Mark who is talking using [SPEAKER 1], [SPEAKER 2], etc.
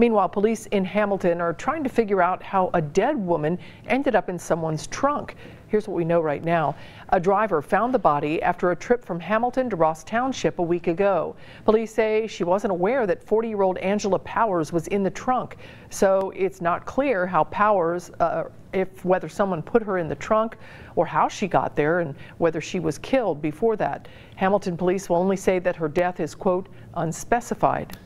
[SPEAKER 1] Meanwhile, police in Hamilton are trying to figure out how a dead woman ended up in someone's trunk. Here's what we know right now. A driver found the body after a trip from Hamilton to Ross Township a week ago. Police say she wasn't aware that 40 year old Angela Powers was in the trunk. So it's not clear how Powers, uh, if whether someone put her in the trunk or how she got there and whether she was killed before that. Hamilton police will only say that her death is, quote, unspecified.